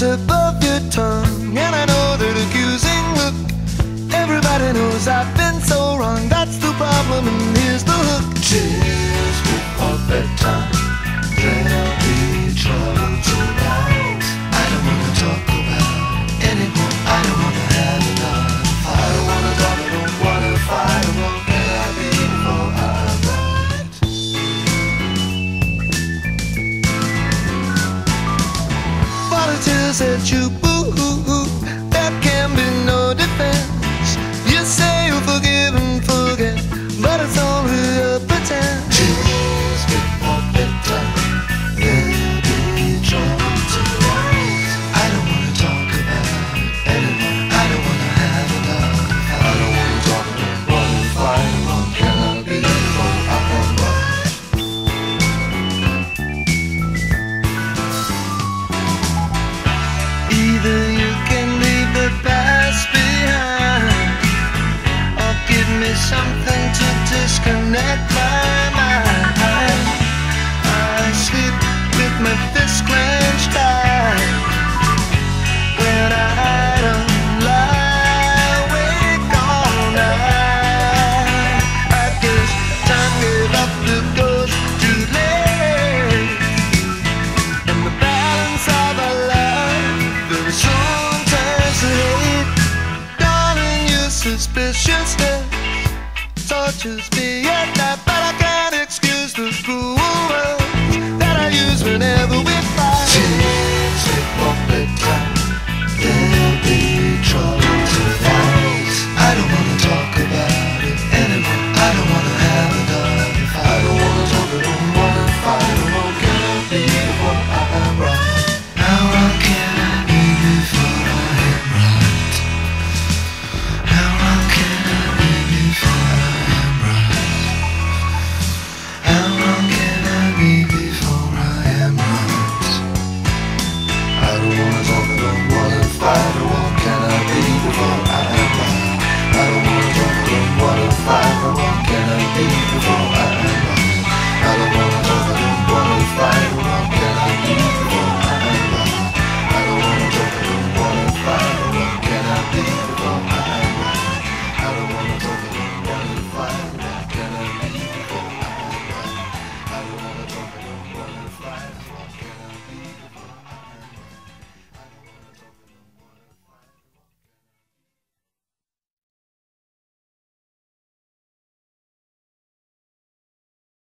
tip your tongue And I know that accusing. Look Everybody knows I've been so wrong. That's the problem and here's the hook. Cheers is it you is just it. Tortures me at